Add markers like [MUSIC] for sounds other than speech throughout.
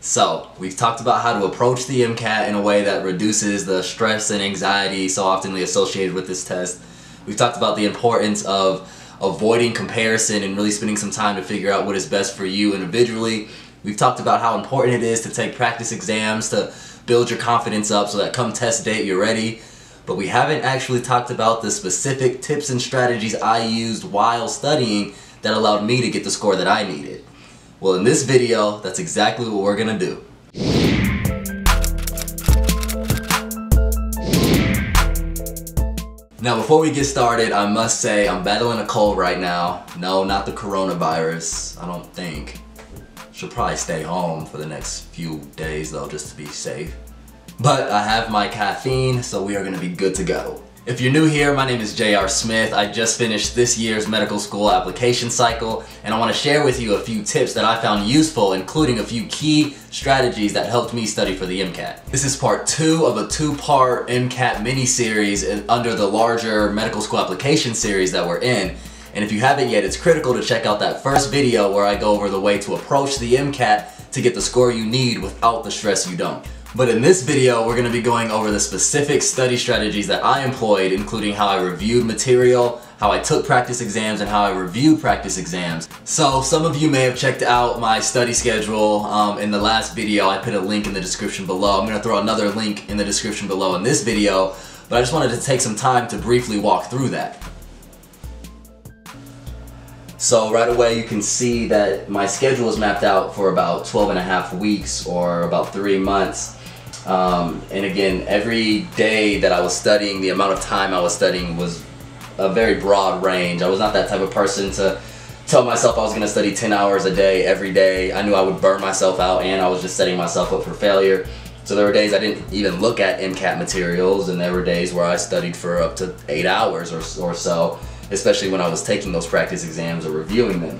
So, we've talked about how to approach the MCAT in a way that reduces the stress and anxiety so oftenly associated with this test. We've talked about the importance of avoiding comparison and really spending some time to figure out what is best for you individually. We've talked about how important it is to take practice exams to build your confidence up so that come test date you're ready. But we haven't actually talked about the specific tips and strategies I used while studying that allowed me to get the score that I needed. Well, in this video, that's exactly what we're gonna do. Now, before we get started, I must say I'm battling a cold right now. No, not the coronavirus, I don't think. Should probably stay home for the next few days though, just to be safe. But I have my caffeine, so we are gonna be good to go. If you're new here, my name is J.R. Smith. I just finished this year's medical school application cycle, and I want to share with you a few tips that I found useful, including a few key strategies that helped me study for the MCAT. This is part two of a two-part MCAT mini-series under the larger medical school application series that we're in. And if you haven't yet, it's critical to check out that first video where I go over the way to approach the MCAT to get the score you need without the stress you don't. But in this video, we're gonna be going over the specific study strategies that I employed, including how I reviewed material, how I took practice exams, and how I reviewed practice exams. So some of you may have checked out my study schedule um, in the last video. I put a link in the description below. I'm gonna throw another link in the description below in this video, but I just wanted to take some time to briefly walk through that. So right away you can see that my schedule is mapped out for about 12 and a half weeks or about three months. Um, and again, every day that I was studying, the amount of time I was studying was a very broad range. I was not that type of person to tell myself I was going to study 10 hours a day every day. I knew I would burn myself out and I was just setting myself up for failure. So there were days I didn't even look at MCAT materials and there were days where I studied for up to eight hours or, or so, especially when I was taking those practice exams or reviewing them.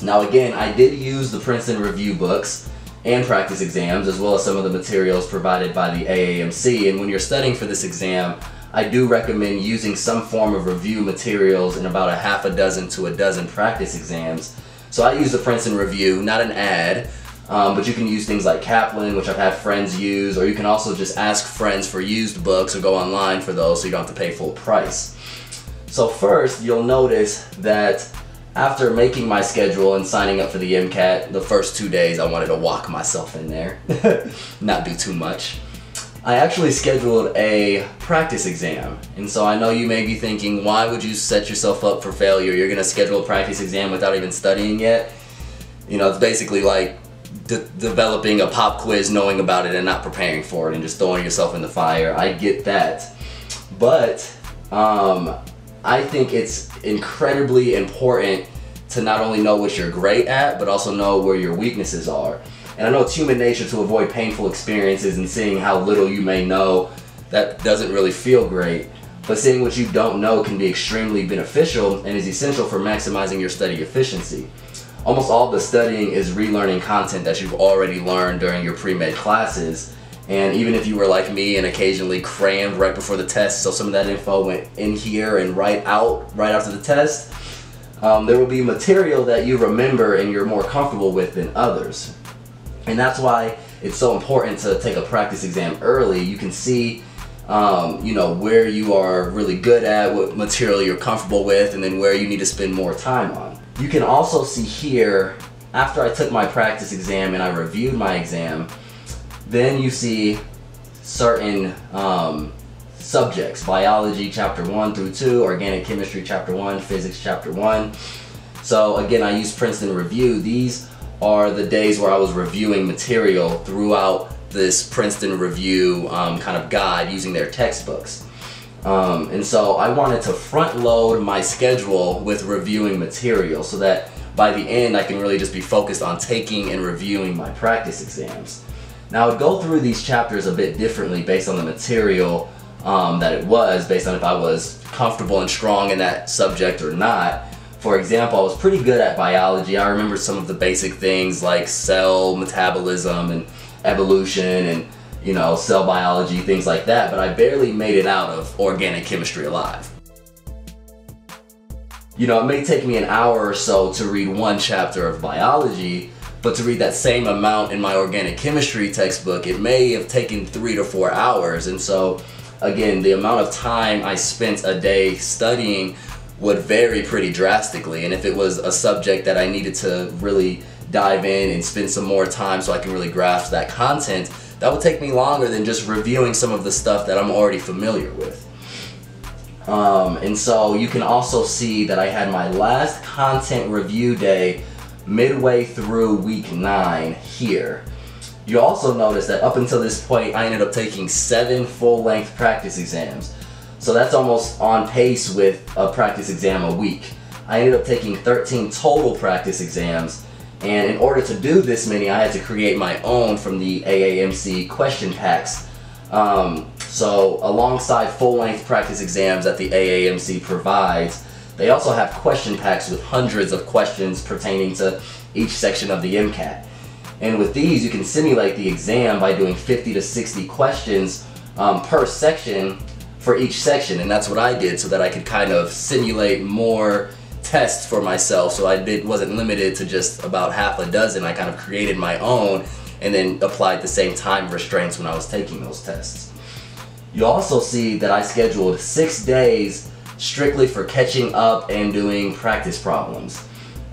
Now again, I did use the Princeton review books and practice exams, as well as some of the materials provided by the AAMC. And when you're studying for this exam, I do recommend using some form of review materials in about a half a dozen to a dozen practice exams. So I use the Princeton Review, not an ad, um, but you can use things like Kaplan, which I've had friends use, or you can also just ask friends for used books or go online for those so you don't have to pay full price. So first, you'll notice that after making my schedule and signing up for the MCAT, the first two days I wanted to walk myself in there, [LAUGHS] not do too much. I actually scheduled a practice exam. And so I know you may be thinking, why would you set yourself up for failure? You're gonna schedule a practice exam without even studying yet. You know, it's basically like de developing a pop quiz, knowing about it and not preparing for it and just throwing yourself in the fire. I get that. But um, I think it's incredibly important to not only know what you're great at, but also know where your weaknesses are. And I know it's human nature to avoid painful experiences and seeing how little you may know that doesn't really feel great. But seeing what you don't know can be extremely beneficial and is essential for maximizing your study efficiency. Almost all the studying is relearning content that you've already learned during your pre-med classes and even if you were like me and occasionally crammed right before the test, so some of that info went in here and right out right after the test, um, there will be material that you remember and you're more comfortable with than others. And that's why it's so important to take a practice exam early. You can see um, you know, where you are really good at, what material you're comfortable with, and then where you need to spend more time on. You can also see here, after I took my practice exam and I reviewed my exam, then you see certain um, subjects, biology chapter 1 through 2, organic chemistry chapter 1, physics chapter 1. So again, I use Princeton Review. These are the days where I was reviewing material throughout this Princeton Review um, kind of guide using their textbooks. Um, and so I wanted to front load my schedule with reviewing material so that by the end I can really just be focused on taking and reviewing my practice exams. Now I would go through these chapters a bit differently based on the material um, that it was, based on if I was comfortable and strong in that subject or not. For example, I was pretty good at biology. I remember some of the basic things like cell metabolism and evolution and you know, cell biology, things like that, but I barely made it out of organic chemistry alive. You know, it may take me an hour or so to read one chapter of biology, But to read that same amount in my organic chemistry textbook, it may have taken three to four hours. And so, again, the amount of time I spent a day studying would vary pretty drastically. And if it was a subject that I needed to really dive in and spend some more time so I can really grasp that content, that would take me longer than just reviewing some of the stuff that I'm already familiar with. Um, and so you can also see that I had my last content review day midway through week nine here. You also notice that up until this point, I ended up taking seven full-length practice exams. So that's almost on pace with a practice exam a week. I ended up taking 13 total practice exams, and in order to do this many, I had to create my own from the AAMC question packs. Um, so alongside full-length practice exams that the AAMC provides, they also have question packs with hundreds of questions pertaining to each section of the MCAT. And with these, you can simulate the exam by doing 50 to 60 questions um, per section for each section. And that's what I did so that I could kind of simulate more tests for myself. So I did, wasn't limited to just about half a dozen. I kind of created my own and then applied the same time restraints when I was taking those tests. You also see that I scheduled six days strictly for catching up and doing practice problems.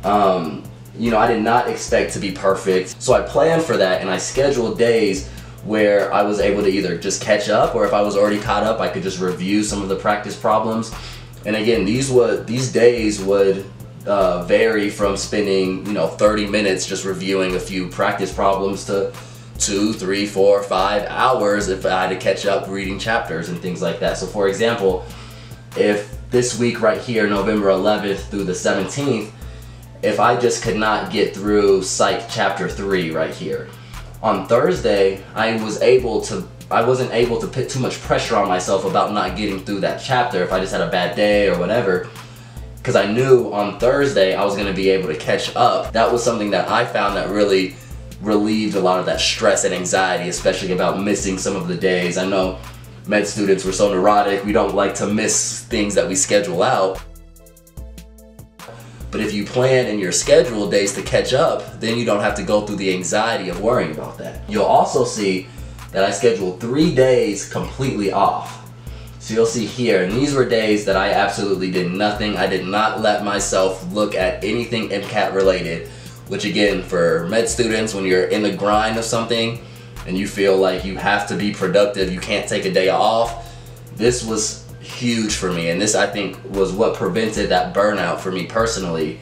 Um, you know, I did not expect to be perfect, so I planned for that and I scheduled days where I was able to either just catch up or if I was already caught up, I could just review some of the practice problems. And again, these would these days would uh, vary from spending you know 30 minutes just reviewing a few practice problems to two, three, four, five hours if I had to catch up reading chapters and things like that. So for example, if this week right here, November 11th through the 17th, if I just could not get through Psych Chapter 3 right here. On Thursday, I was able to I wasn't able to put too much pressure on myself about not getting through that chapter if I just had a bad day or whatever because I knew on Thursday I was going to be able to catch up. That was something that I found that really relieved a lot of that stress and anxiety, especially about missing some of the days. I know med students were so neurotic, we don't like to miss things that we schedule out. But if you plan in your schedule days to catch up, then you don't have to go through the anxiety of worrying about that. You'll also see that I scheduled three days completely off. So you'll see here, and these were days that I absolutely did nothing. I did not let myself look at anything MCAT related, which again, for med students, when you're in the grind of something, and you feel like you have to be productive, you can't take a day off, this was huge for me. And this, I think, was what prevented that burnout for me personally.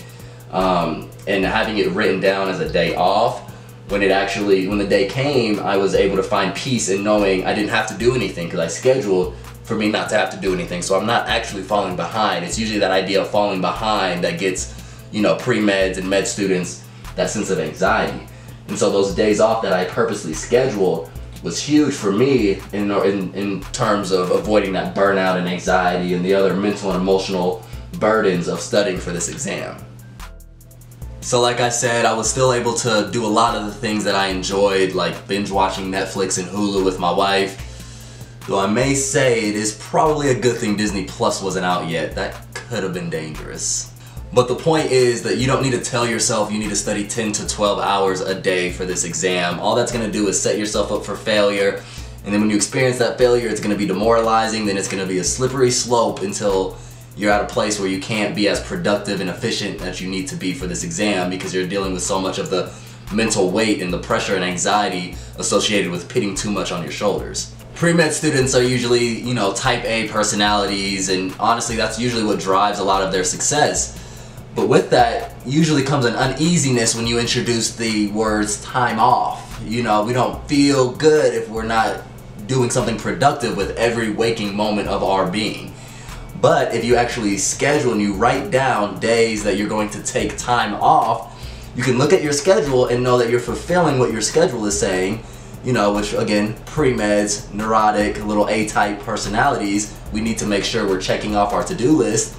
Um, and having it written down as a day off, when it actually, when the day came, I was able to find peace in knowing I didn't have to do anything because I scheduled for me not to have to do anything. So I'm not actually falling behind. It's usually that idea of falling behind that gets, you know, pre-meds and med students that sense of anxiety. And so those days off that I purposely scheduled was huge for me in, in, in terms of avoiding that burnout and anxiety and the other mental and emotional burdens of studying for this exam. So like I said, I was still able to do a lot of the things that I enjoyed, like binge watching Netflix and Hulu with my wife. Though I may say it is probably a good thing Disney Plus wasn't out yet. That could have been dangerous. But the point is that you don't need to tell yourself you need to study 10 to 12 hours a day for this exam. All that's gonna do is set yourself up for failure. And then when you experience that failure, it's gonna be demoralizing, then it's gonna be a slippery slope until you're at a place where you can't be as productive and efficient as you need to be for this exam because you're dealing with so much of the mental weight and the pressure and anxiety associated with pitting too much on your shoulders. Pre-med students are usually, you know, type A personalities and honestly that's usually what drives a lot of their success. But with that, usually comes an uneasiness when you introduce the words time off. You know, we don't feel good if we're not doing something productive with every waking moment of our being. But if you actually schedule and you write down days that you're going to take time off, you can look at your schedule and know that you're fulfilling what your schedule is saying. You know, which again, pre-meds, neurotic, little A-type personalities, we need to make sure we're checking off our to-do list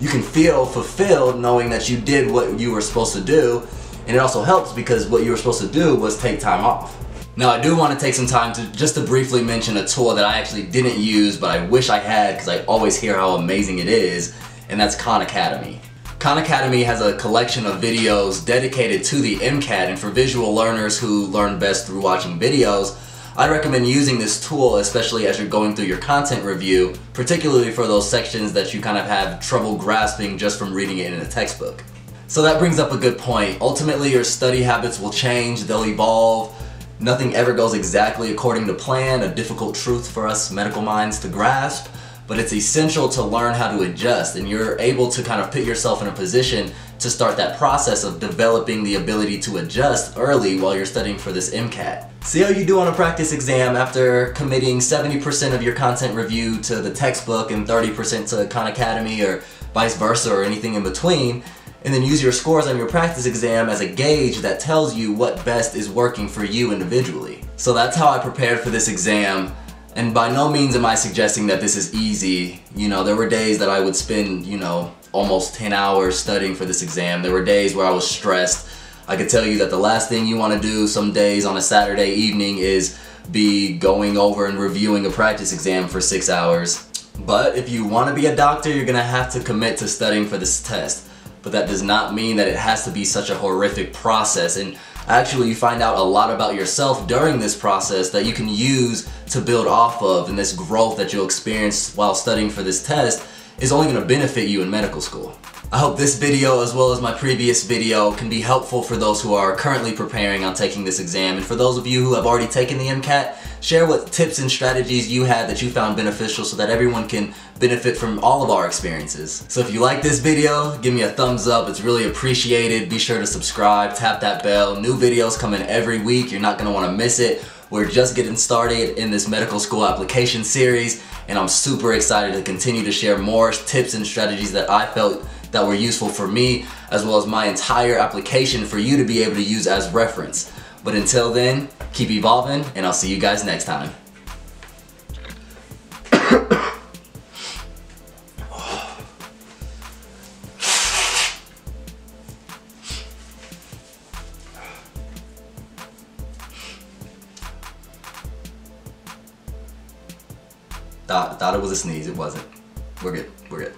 you can feel fulfilled knowing that you did what you were supposed to do. And it also helps because what you were supposed to do was take time off. Now I do want to take some time to just to briefly mention a tool that I actually didn't use but I wish I had because I always hear how amazing it is and that's Khan Academy. Khan Academy has a collection of videos dedicated to the MCAT and for visual learners who learn best through watching videos, I recommend using this tool especially as you're going through your content review, particularly for those sections that you kind of have trouble grasping just from reading it in a textbook. So that brings up a good point. Ultimately, your study habits will change, they'll evolve. Nothing ever goes exactly according to plan, a difficult truth for us medical minds to grasp but it's essential to learn how to adjust and you're able to kind of put yourself in a position to start that process of developing the ability to adjust early while you're studying for this MCAT. See how you do on a practice exam after committing 70% of your content review to the textbook and 30% to Khan Academy or vice versa or anything in between and then use your scores on your practice exam as a gauge that tells you what best is working for you individually. So that's how I prepared for this exam and by no means am I suggesting that this is easy. You know, there were days that I would spend, you know, almost 10 hours studying for this exam. There were days where I was stressed. I could tell you that the last thing you want to do some days on a Saturday evening is be going over and reviewing a practice exam for six hours. But if you want to be a doctor, you're going to have to commit to studying for this test. But that does not mean that it has to be such a horrific process. And actually you find out a lot about yourself during this process that you can use to build off of and this growth that you'll experience while studying for this test is only going to benefit you in medical school. I hope this video as well as my previous video can be helpful for those who are currently preparing on taking this exam and for those of you who have already taken the MCAT, share what tips and strategies you had that you found beneficial so that everyone can benefit from all of our experiences. So if you like this video, give me a thumbs up, it's really appreciated. Be sure to subscribe, tap that bell. New videos coming every week, you're not going to want to miss it. We're just getting started in this medical school application series and I'm super excited to continue to share more tips and strategies that I felt that were useful for me as well as my entire application for you to be able to use as reference. But until then, keep evolving and I'll see you guys next time. [SIGHS] Thought, thought it was a sneeze, it wasn't. We're good, we're good.